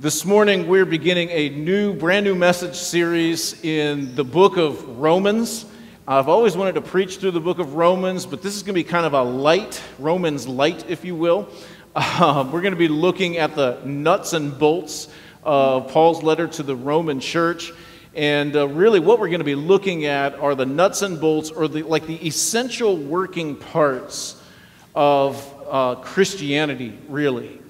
This morning, we're beginning a new, brand new message series in the book of Romans. I've always wanted to preach through the book of Romans, but this is going to be kind of a light, Romans light, if you will. Uh, we're going to be looking at the nuts and bolts of Paul's letter to the Roman church. And uh, really, what we're going to be looking at are the nuts and bolts, or the, like the essential working parts of uh, Christianity, really.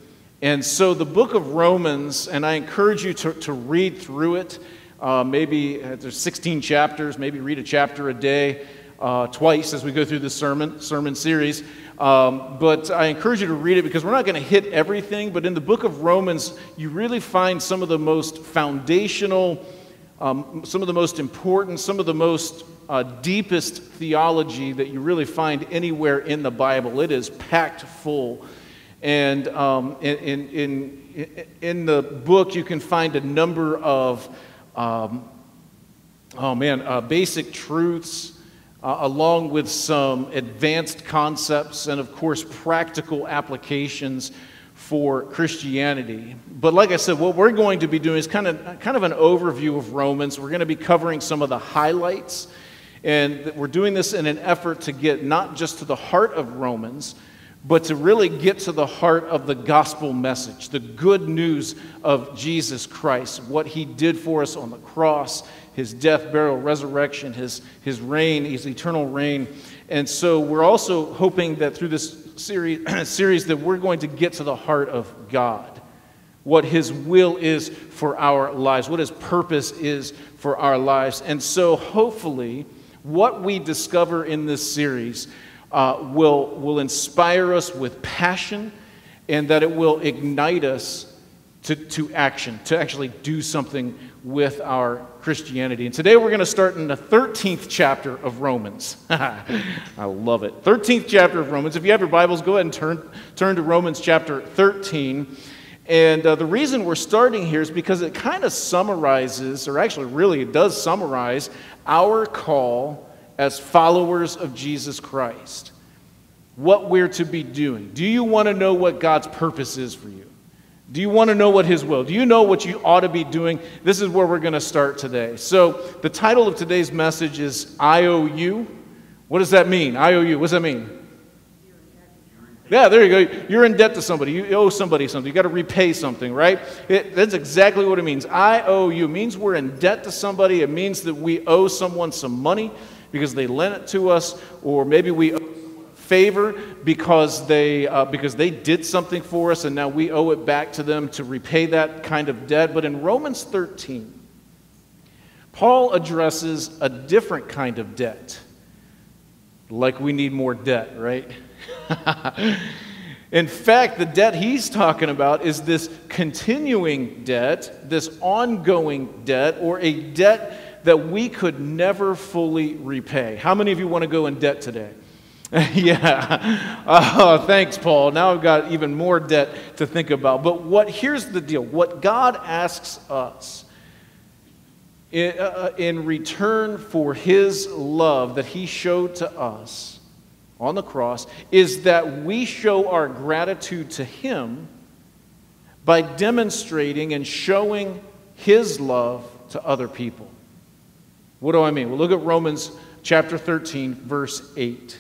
And so the book of Romans, and I encourage you to, to read through it. Uh, maybe uh, there's 16 chapters, maybe read a chapter a day, uh, twice as we go through the sermon, sermon series. Um, but I encourage you to read it because we're not going to hit everything. But in the book of Romans, you really find some of the most foundational, um, some of the most important, some of the most uh, deepest theology that you really find anywhere in the Bible. It is packed full and um, in, in, in, the book, you can find a number of, um, oh man, uh, basic truths, uh, along with some advanced concepts, and of course, practical applications for Christianity. But like I said, what we're going to be doing is kind of, kind of an overview of Romans. We're going to be covering some of the highlights. And we're doing this in an effort to get not just to the heart of Romans, but to really get to the heart of the gospel message, the good news of Jesus Christ, what he did for us on the cross, his death, burial, resurrection, his, his reign, his eternal reign. And so we're also hoping that through this series, series that we're going to get to the heart of God, what his will is for our lives, what his purpose is for our lives. And so hopefully, what we discover in this series uh, will, will inspire us with passion and that it will ignite us to, to action, to actually do something with our Christianity. And today we're going to start in the 13th chapter of Romans. I love it. 13th chapter of Romans. If you have your Bibles, go ahead and turn, turn to Romans chapter 13. And uh, the reason we're starting here is because it kind of summarizes, or actually, really, it does summarize our call as followers of Jesus Christ, what we're to be doing. Do you want to know what God's purpose is for you? Do you want to know what His will? Do you know what you ought to be doing? This is where we're going to start today. So, the title of today's message is IOU. What does that mean? IOU. What does that mean? Yeah, there you go. You're in debt to somebody. You owe somebody something. You got to repay something, right? It, that's exactly what it means. I owe you. Means we're in debt to somebody. It means that we owe someone some money because they lent it to us, or maybe we owe favor because they, uh, because they did something for us and now we owe it back to them to repay that kind of debt. But in Romans 13, Paul addresses a different kind of debt. Like we need more debt, right? In fact, the debt he's talking about is this continuing debt, this ongoing debt, or a debt that we could never fully repay. How many of you want to go in debt today? yeah. Oh, thanks, Paul. Now I've got even more debt to think about. But what here's the deal. What God asks us in, uh, in return for his love that he showed to us on the cross is that we show our gratitude to him by demonstrating and showing his love to other people. What do I mean? Well, look at Romans chapter 13, verse 8.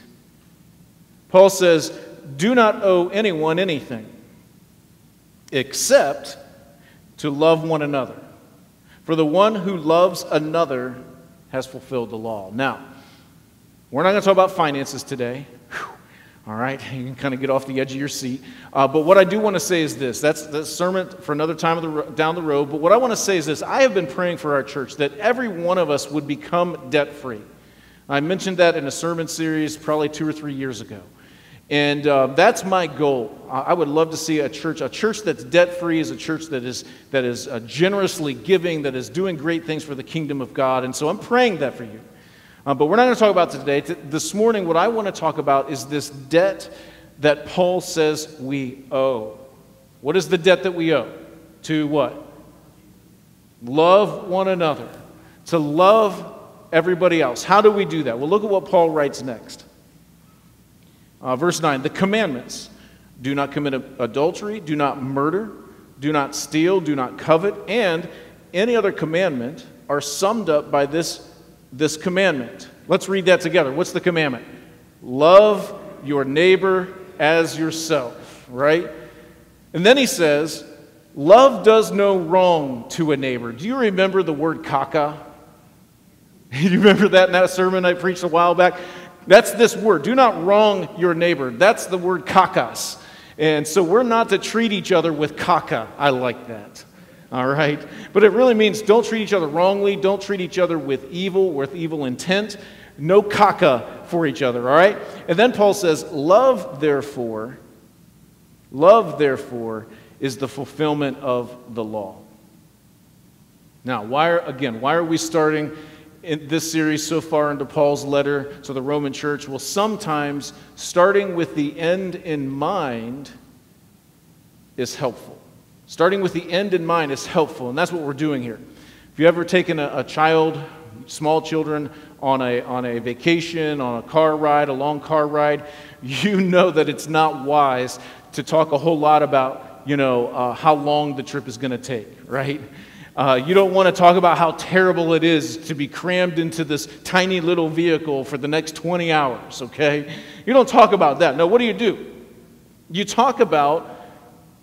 Paul says, Do not owe anyone anything except to love one another. For the one who loves another has fulfilled the law. Now, we're not going to talk about finances today. All right, you can kind of get off the edge of your seat. Uh, but what I do want to say is this that's the sermon for another time the, down the road. But what I want to say is this I have been praying for our church that every one of us would become debt free. I mentioned that in a sermon series probably two or three years ago. And uh, that's my goal. I would love to see a church, a church that's debt free, is a church that is, that is uh, generously giving, that is doing great things for the kingdom of God. And so I'm praying that for you. Uh, but we're not going to talk about today. This morning, what I want to talk about is this debt that Paul says we owe. What is the debt that we owe? To what? Love one another. To love everybody else. How do we do that? Well, look at what Paul writes next. Uh, verse 9 The commandments do not commit adultery, do not murder, do not steal, do not covet, and any other commandment are summed up by this, this commandment. Let's read that together. What's the commandment? Love your neighbor as yourself, right? And then he says, Love does no wrong to a neighbor. Do you remember the word kaka? you remember that in that sermon I preached a while back? That's this word. Do not wrong your neighbor. That's the word kakas. And so we're not to treat each other with kaka. I like that. All right? But it really means don't treat each other wrongly. Don't treat each other with evil, with evil intent. No caca for each other. All right? And then Paul says, Love, therefore, love, therefore, is the fulfillment of the law. Now, why are, again, why are we starting in this series so far into Paul's letter to the Roman church? Well, sometimes starting with the end in mind is helpful. Starting with the end in mind is helpful, and that's what we're doing here. If you ever taken a, a child, small children, on a, on a vacation, on a car ride, a long car ride, you know that it's not wise to talk a whole lot about, you know, uh, how long the trip is going to take, right? Uh, you don't want to talk about how terrible it is to be crammed into this tiny little vehicle for the next 20 hours, okay? You don't talk about that. No, what do you do? You talk about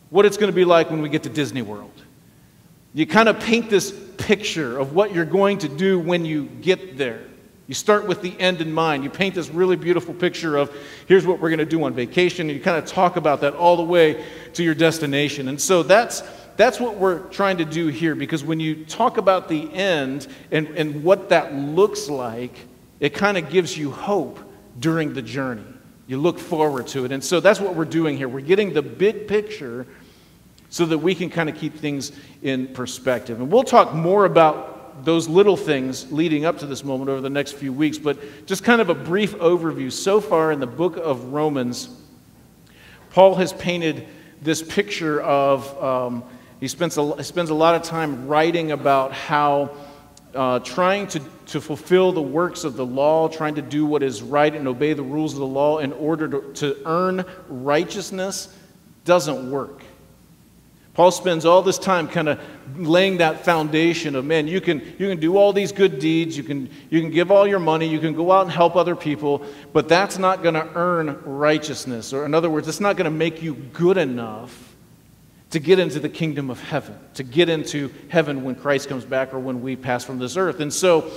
what it's going to be like when we get to Disney World. You kind of paint this picture of what you're going to do when you get there. You start with the end in mind. You paint this really beautiful picture of here's what we're going to do on vacation, and you kind of talk about that all the way to your destination. And so that's that's what we're trying to do here because when you talk about the end and, and what that looks like, it kind of gives you hope during the journey. You look forward to it. And so that's what we're doing here. We're getting the big picture so that we can kind of keep things in perspective. And we'll talk more about those little things leading up to this moment over the next few weeks, but just kind of a brief overview. So far in the book of Romans, Paul has painted this picture of. Um, he spends a, spends a lot of time writing about how uh, trying to, to fulfill the works of the law, trying to do what is right and obey the rules of the law in order to, to earn righteousness doesn't work. Paul spends all this time kind of laying that foundation of man, you can, you can do all these good deeds, you can, you can give all your money, you can go out and help other people, but that's not going to earn righteousness. Or, in other words, it's not going to make you good enough to get into the kingdom of heaven, to get into heaven when Christ comes back or when we pass from this earth. And so,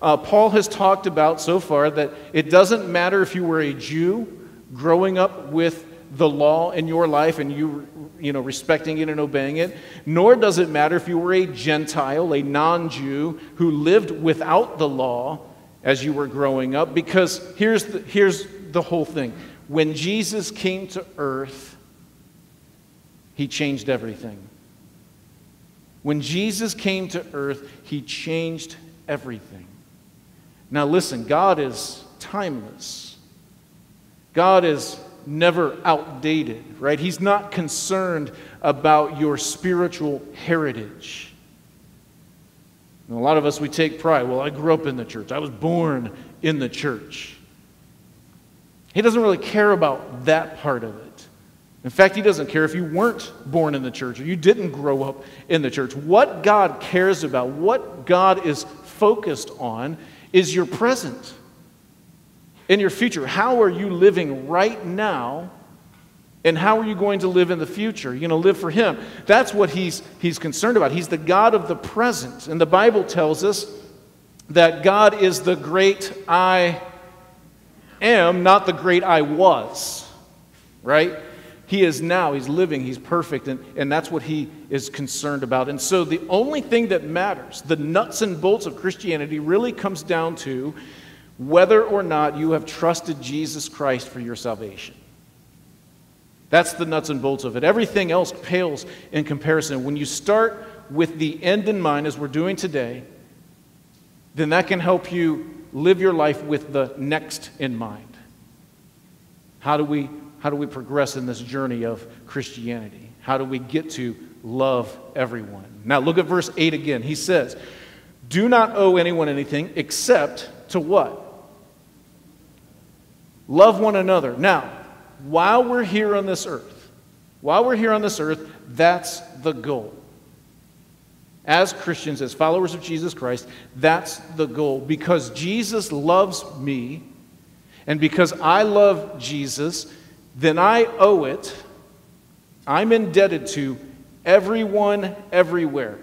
uh, Paul has talked about so far that it doesn't matter if you were a Jew growing up with the law in your life and you, you know, respecting it and obeying it, nor does it matter if you were a Gentile, a non Jew who lived without the law as you were growing up, because here's the, here's the whole thing. When Jesus came to earth, he changed everything. When Jesus came to earth, he changed everything. Now, listen, God is timeless. God is never outdated, right? He's not concerned about your spiritual heritage. And a lot of us, we take pride. Well, I grew up in the church, I was born in the church. He doesn't really care about that part of it. In fact, he doesn't care if you weren't born in the church or you didn't grow up in the church. What God cares about, what God is focused on, is your present and your future. How are you living right now? And how are you going to live in the future? You're going to live for Him. That's what he's, he's concerned about. He's the God of the present. And the Bible tells us that God is the great I am, not the great I was. Right? He is now, he's living, he's perfect, and, and that's what he is concerned about. And so the only thing that matters, the nuts and bolts of Christianity, really comes down to whether or not you have trusted Jesus Christ for your salvation. That's the nuts and bolts of it. Everything else pales in comparison. When you start with the end in mind, as we're doing today, then that can help you live your life with the next in mind. How do we how do we progress in this journey of Christianity? How do we get to love everyone? Now, look at verse 8 again. He says, Do not owe anyone anything except to what? Love one another. Now, while we're here on this earth, While we're here on this earth, that's the goal. As Christians, as followers of Jesus Christ, that's the goal. Because Jesus loves me, and because I love Jesus, then I owe it, I'm indebted to everyone, everywhere,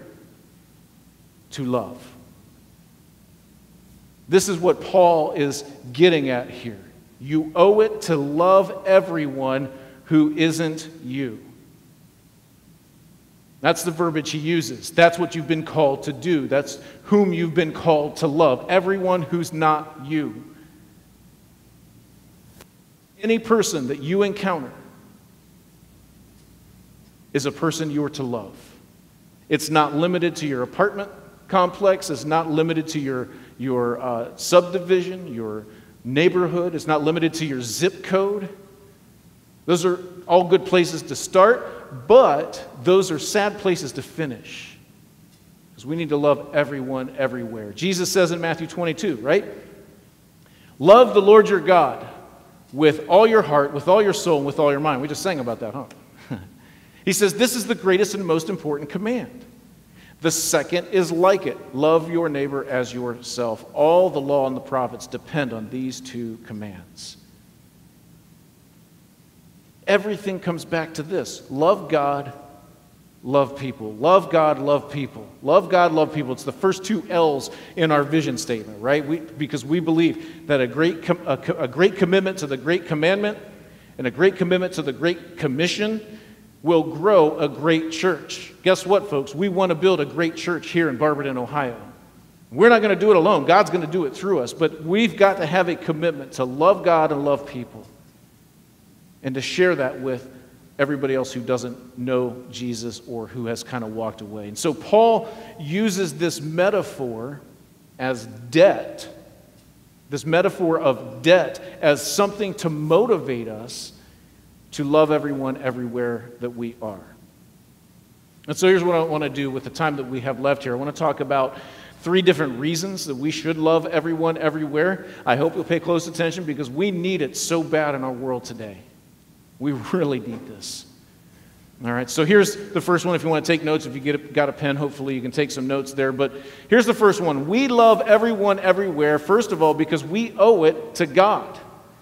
to love. This is what Paul is getting at here. You owe it to love everyone who isn't you. That's the verbiage he uses. That's what you've been called to do. That's whom you've been called to love. Everyone who's not you. Any person that you encounter is a person you are to love. It's not limited to your apartment complex, it's not limited to your, your uh, subdivision, your neighborhood, it's not limited to your zip code. Those are all good places to start, but those are sad places to finish. Because we need to love everyone everywhere. Jesus says in Matthew 22, right? Love the Lord your God with all your heart, with all your soul, and with all your mind. We just sang about that, huh? he says, This is the greatest and most important command. The second is like it love your neighbor as yourself. All the law and the prophets depend on these two commands. Everything comes back to this love God, love people. Love God, love people. Love God, love people. It's the first two L's in our vision statement, right? We, because we believe that a great, com- a, a great commitment to the great commandment and a great commitment to the great commission will grow a great church. Guess what, folks? We want to build a great church here in Barberton, Ohio. We're not going to do it alone. God's going to do it through us. But we've got to have a commitment to love God and love people and to share that with everybody else who doesn't know Jesus or who has kind of walked away. And so Paul uses this metaphor as debt, this metaphor of debt as something to motivate us to love everyone everywhere that we are. And so here's what I want to do with the time that we have left here. I want to talk about three different reasons that we should love everyone everywhere. I hope you'll pay close attention because we need it so bad in our world today. We really need this. All right, so here's the first one. If you want to take notes, if you get, got a pen, hopefully you can take some notes there. But here's the first one We love everyone everywhere, first of all, because we owe it to God.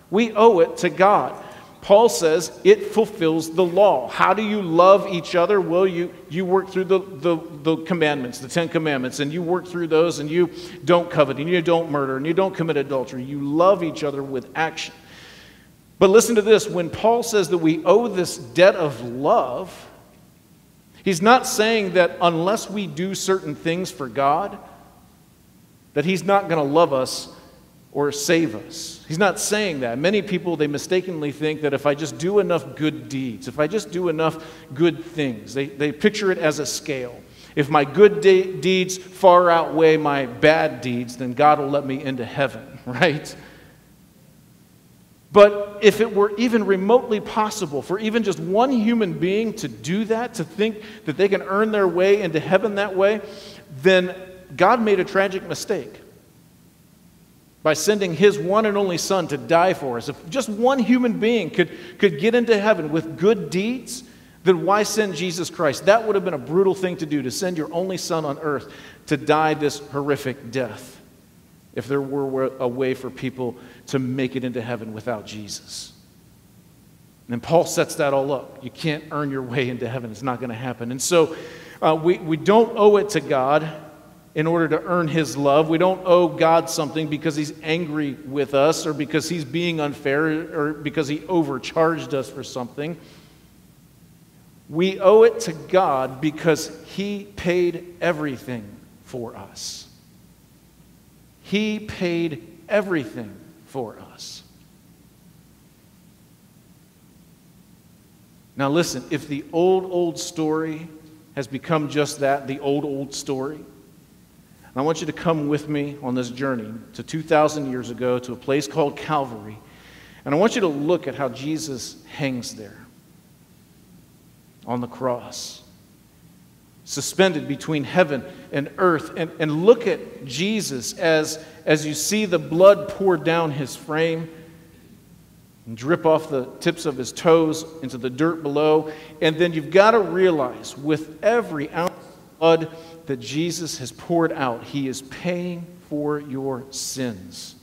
We owe it to God. Paul says it fulfills the law. How do you love each other? Well, you, you work through the, the, the, commandments, the Ten Commandments, and you work through those, and you don't covet, and you don't murder, and you don't commit adultery. You love each other with action. But listen to this when Paul says that we owe this debt of love, he's not saying that unless we do certain things for God, that he's not going to love us or save us. He's not saying that. Many people, they mistakenly think that if I just do enough good deeds, if I just do enough good things, they, they picture it as a scale. If my good de- deeds far outweigh my bad deeds, then God will let me into heaven, right? But if it were even remotely possible for even just one human being to do that, to think that they can earn their way into heaven that way, then God made a tragic mistake by sending his one and only son to die for us. If just one human being could, could get into heaven with good deeds, then why send Jesus Christ? That would have been a brutal thing to do, to send your only son on earth to die this horrific death, if there were a way for people to make it into heaven without Jesus. And Paul sets that all up. You can't earn your way into heaven, it's not going to happen. And so uh, we, we don't owe it to God in order to earn his love. We don't owe God something because he's angry with us or because he's being unfair or because he overcharged us for something. We owe it to God because he paid everything for us. He paid everything for us. Now, listen, if the old, old story has become just that, the old, old story, I want you to come with me on this journey to 2,000 years ago to a place called Calvary. And I want you to look at how Jesus hangs there on the cross, suspended between heaven and earth. And, and look at Jesus as, as you see the blood pour down his frame. and drip off the tips of his toes into the dirt below. And then you've got to realize with every ounce of blood that Jesus has poured out, he is paying for your sins.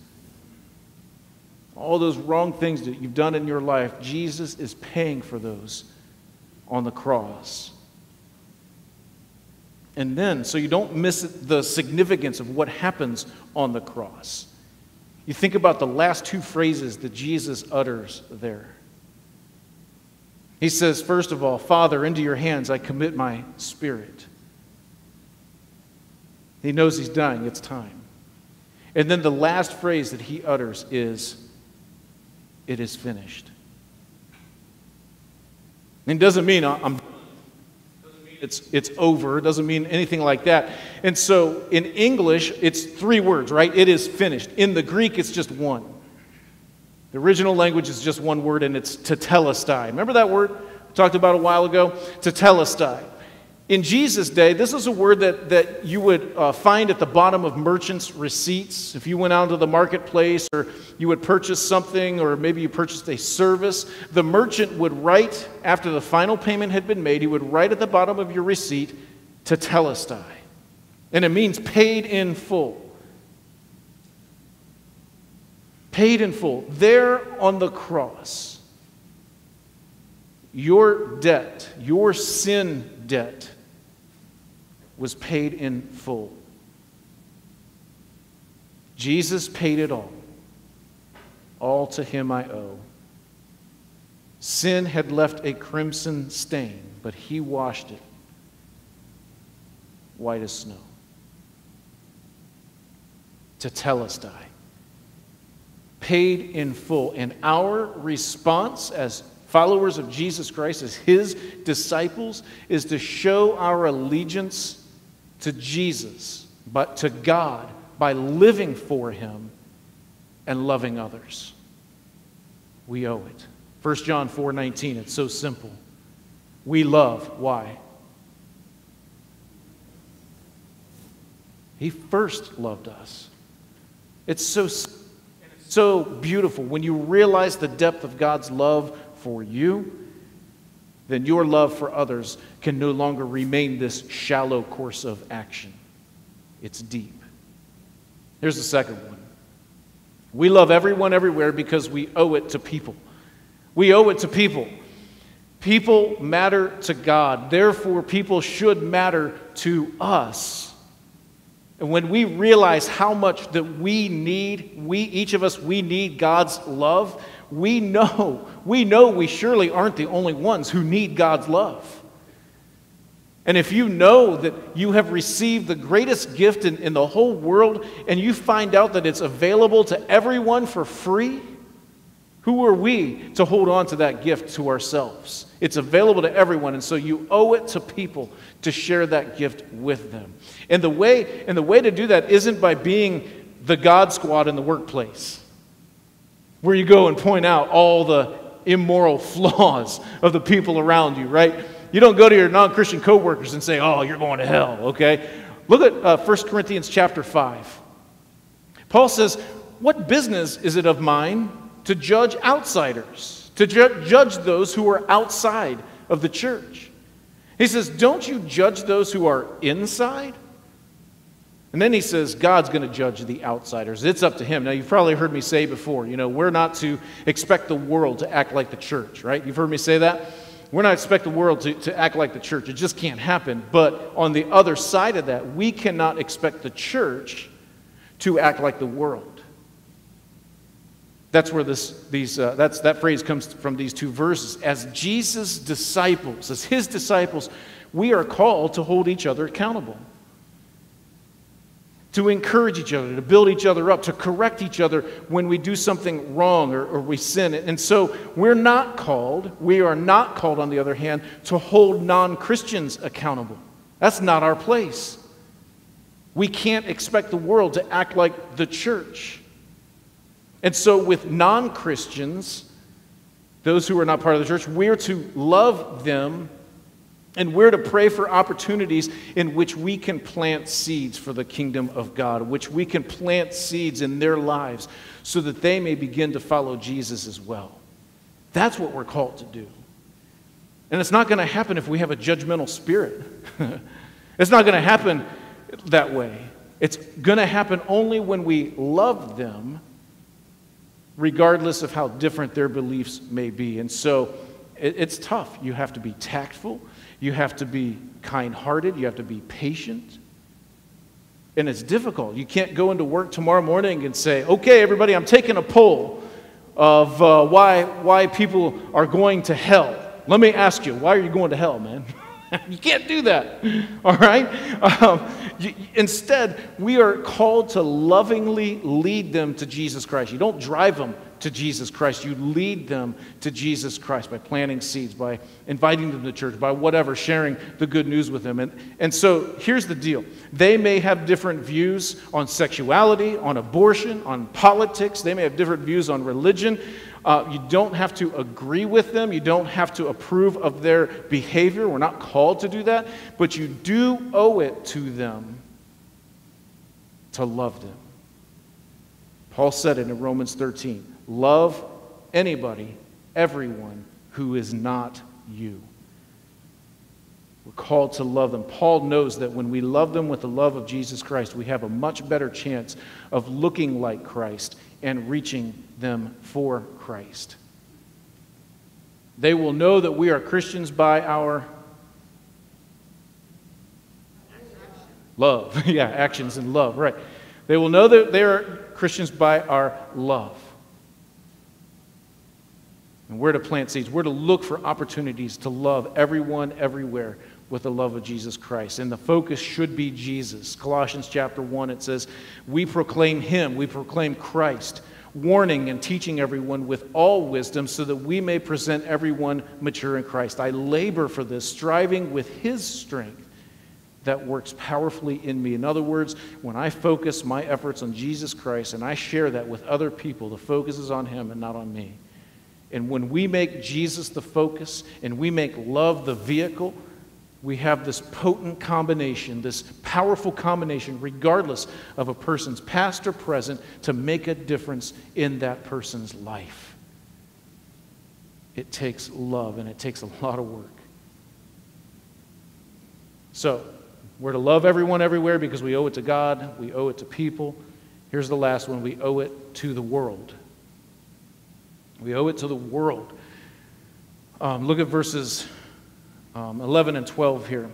All those wrong things that you've done in your life, Jesus is paying for those on the cross. And then, so you don't miss the significance of what happens on the cross. You think about the last two phrases that Jesus utters there. He says, first of all, Father, into your hands I commit my spirit. He knows he's dying, it's time. And then the last phrase that he utters is, It is finished. It doesn't mean I'm it's, it's over. It doesn't mean anything like that. And so in English, it's three words, right? It is finished. In the Greek, it's just one. The original language is just one word, and it's tetelestai. Remember that word we talked about a while ago? Tetelestai. In Jesus' day, this is a word that, that you would uh, find at the bottom of merchants' receipts. If you went out to the marketplace or you would purchase something or maybe you purchased a service, the merchant would write, after the final payment had been made, he would write at the bottom of your receipt, tetelestai. And it means paid in full. Paid in full. There on the cross, your debt, your sin debt, was paid in full. Jesus paid it all. All to him I owe. Sin had left a crimson stain, but he washed it white as snow. Tetelestai. Paid in full. And our response as followers of Jesus Christ, as his disciples, is to show our allegiance to Jesus, but to God by living for Him and loving others. We owe it. 1 John 4 19, it's so simple. We love. Why? He first loved us. It's so, so beautiful when you realize the depth of God's love for you then your love for others can no longer remain this shallow course of action. It's deep. Here's the second one we love everyone everywhere because we owe it to people. We owe it to people. People matter to God. Therefore, people should matter to us. And when we realize how much that we need, we, each of us, we need God's love, we know, we know we surely aren't the only ones who need God's love. And if you know that you have received the greatest gift in, in the whole world and you find out that it's available to everyone for free, who are we to hold on to that gift to ourselves? It's available to everyone, and so you owe it to people to share that gift with them. And the way, and the way to do that isn't by being the God squad in the workplace where you go and point out all the immoral flaws of the people around you, right? You don't go to your non Christian coworkers and say, oh, you're going to hell, okay? Look at uh, 1 Corinthians chapter 5. Paul says, What business is it of mine to judge outsiders, to ju- judge those who are outside of the church? He says, Don't you judge those who are inside? And then he says, God's going to judge the outsiders. It's up to him. Now, you've probably heard me say before, you know, we're not to expect the world to act like the church, right? You've heard me say that? We're not expect the world to, to act like the church. It just can't happen. But on the other side of that, we cannot expect the church to act like the world. That's where this, these, uh, that's, that phrase comes from these two verses. As Jesus' disciples, as his disciples, we are called to hold each other accountable to encourage each other, to build each other up, to correct each other when we do something wrong or, or, we sin. It. And so we're not called, we are not called, on the other hand, to hold non Christians accountable. That's not our place. We can't expect the world to act like the church. And so, with non Christians, those who are not part of the church, we're to love them and we're to pray for opportunities in which we can plant seeds for the kingdom of God, which we can plant seeds in their lives so that they may begin to follow Jesus as well. That's what we're called to do. And it's not going to happen if we have a judgmental spirit. it's not going to happen that way. It's going to happen only when we love them, regardless of how different their beliefs may be. And so it, it's tough. You have to be tactful, you have to be kind hearted, you have to be patient. And it's difficult. You can't go into work tomorrow morning and say, okay, everybody, I'm taking a poll of uh, why, why people are going to hell. Let me ask you, why are you going to hell, man? you can't do that, all right? Um, you, instead, we are called to lovingly lead them to Jesus Christ. You don't drive them to Jesus Christ, you lead them to Jesus Christ by planting seeds, by inviting them to church, by whatever, sharing the good news with them. And, and so here's the deal they may have different views on sexuality, on abortion, on politics, they may have different views on religion. Uh, you don't have to agree with them. You don't have to approve of their behavior. We're not called to do that. But you do owe it to them to love them. Paul said it in Romans 13 love anybody, everyone who is not you. We're called to love them. Paul knows that when we love them with the love of Jesus Christ, we have a much better chance of looking like Christ and reaching them for Christ. They will know that we are Christians by our love. yeah, actions and love, right. They will know that they are Christians by our love. And we're to plant seeds. We're to look for opportunities to love everyone, everywhere with the love of Jesus Christ. And the focus should be Jesus. Colossians chapter 1, it says, We proclaim Him, we proclaim Christ warning and teaching everyone with all wisdom so that we may present everyone mature in Christ. I labor for this, striving with His strength that works powerfully in me. In other words, when I focus my efforts on Jesus Christ and I share that with other people, the focus is on Him and not on me. And when we make Jesus the focus and we make love the vehicle, we have this potent combination, this powerful combination, regardless of a person's past or present, to make a difference in that person's life. It takes love and it takes a lot of work. So, we're to love everyone everywhere because we owe it to God, we owe it to people. Here's the last one we owe it to the world. We owe it to the world. Um, look at verses um, 11 and 12 here.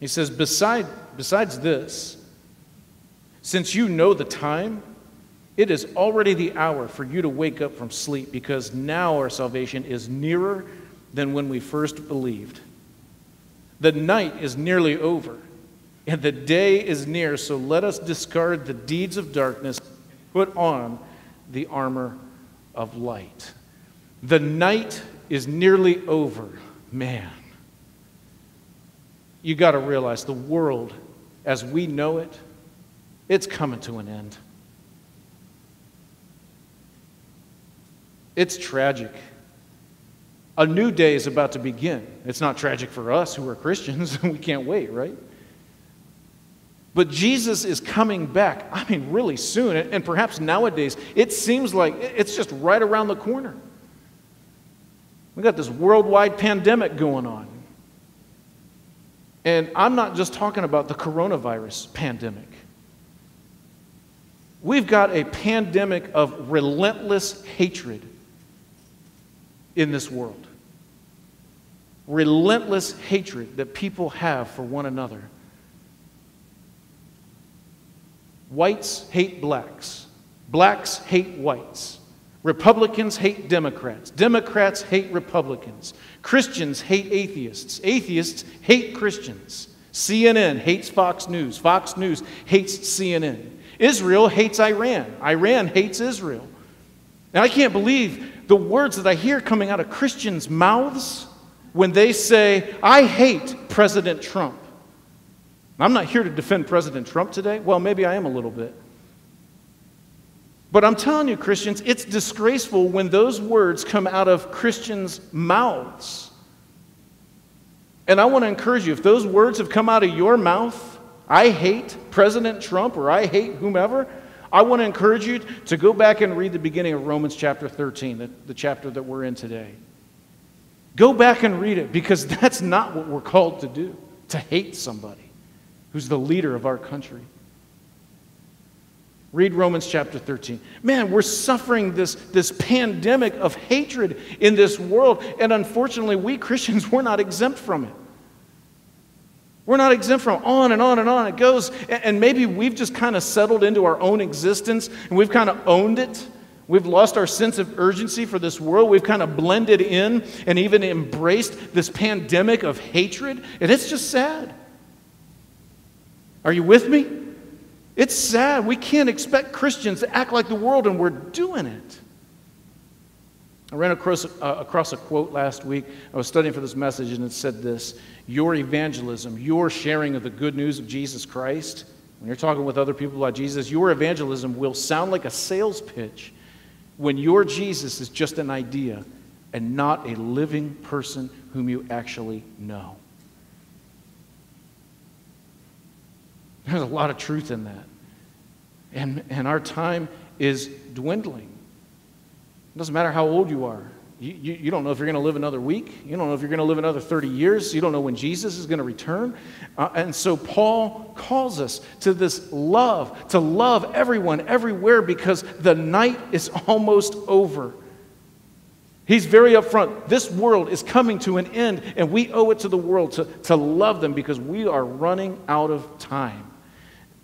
He says, Beside, Besides this, since you know the time, it is already the hour for you to wake up from sleep, because now our salvation is nearer than when we first believed. The night is nearly over, and the day is near, so let us discard the deeds of darkness and put on the armor of light. The night is nearly over. Man, you got to realize the world as we know it, it's coming to an end. It's tragic. A new day is about to begin. It's not tragic for us who are Christians. we can't wait, right? But Jesus is coming back, I mean, really soon. And perhaps nowadays, it seems like it's just right around the corner. We got this worldwide pandemic going on. And I'm not just talking about the coronavirus pandemic. We've got a pandemic of relentless hatred in this world. Relentless hatred that people have for one another. Whites hate blacks, blacks hate whites. Republicans hate Democrats. Democrats hate Republicans. Christians hate atheists. Atheists hate Christians. CNN hates Fox News. Fox News hates CNN. Israel hates Iran. Iran hates Israel. And I can't believe the words that I hear coming out of Christians' mouths when they say, I hate President Trump. I'm not here to defend President Trump today. Well, maybe I am a little bit. But I'm telling you, Christians, it's disgraceful when those words come out of Christians' mouths. And I want to encourage you if those words have come out of your mouth, I hate President Trump or I hate whomever, I want to encourage you to go back and read the beginning of Romans chapter 13, the, the chapter that we're in today. Go back and read it because that's not what we're called to do, to hate somebody who's the leader of our country. Read Romans chapter 13. Man, we're suffering this, this pandemic of hatred in this world, and unfortunately, we Christians, we're not exempt from it. We're not exempt from on and on and on it goes. And maybe we've just kind of settled into our own existence and we've kind of owned it. We've lost our sense of urgency for this world. We've kind of blended in and even embraced this pandemic of hatred. And it's just sad. Are you with me? It's sad. We can't expect Christians to act like the world, and we're doing it. I ran across, uh, across a quote last week. I was studying for this message, and it said this Your evangelism, your sharing of the good news of Jesus Christ, when you're talking with other people about Jesus, your evangelism will sound like a sales pitch when your Jesus is just an idea and not a living person whom you actually know. There's a lot of truth in that. And, and our time is dwindling. It doesn't matter how old you are. You, you, you don't know if you're going to live another week. You don't know if you're going to live another 30 years. You don't know when Jesus is going to return. Uh, and so Paul calls us to this love, to love everyone, everywhere, because the night is almost over. He's very upfront. This world is coming to an end, and we owe it to the world to, to love them because we are running out of time.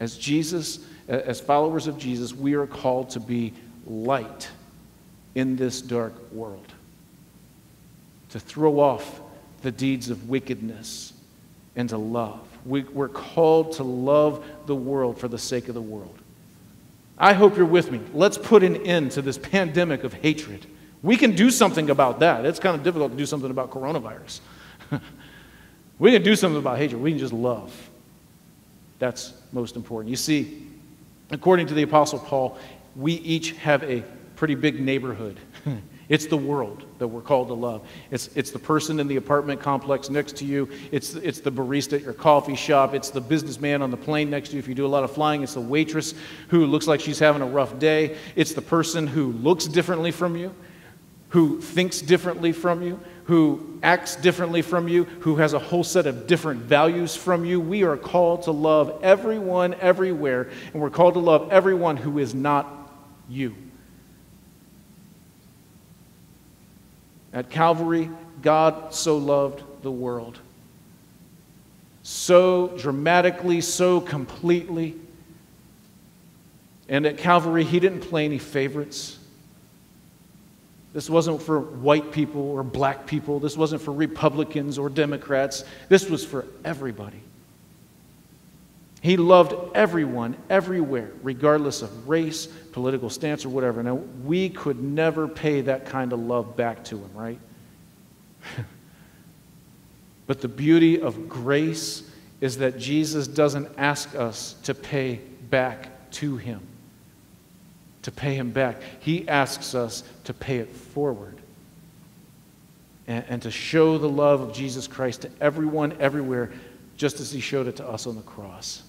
As Jesus, as followers of Jesus, we are called to be light in this dark world, to throw off the deeds of wickedness and to love. We, we're called to love the world for the sake of the world. I hope you're with me. Let's put an end to this pandemic of hatred. We can do something about that. It's kind of difficult to do something about coronavirus. we can do something about hatred. We can just love. That's most important. You see, according to the Apostle Paul, we each have a pretty big neighborhood. it's the world that we're called to love. It's, it's the person in the apartment complex next to you. It's, it's the barista at your coffee shop. It's the businessman on the plane next to you if you do a lot of flying. It's the waitress who looks like she's having a rough day. It's the person who looks differently from you, who thinks differently from you, who acts differently from you, who has a whole set of different values from you. We are called to love everyone everywhere, and we're called to love everyone who is not you. At Calvary, God so loved the world. So dramatically, so completely. And at Calvary, He didn't play any favorites. This wasn't for white people or black people. This wasn't for Republicans or Democrats. This was for everybody. He loved everyone, everywhere, regardless of race, political stance, or whatever. Now, we could never pay that kind of love back to him, right? but the beauty of grace is that Jesus doesn't ask us to pay back to him to pay him back. He asks us to pay it forward and, and to show the love of Jesus Christ to everyone, everywhere, just as he showed it to us on the cross.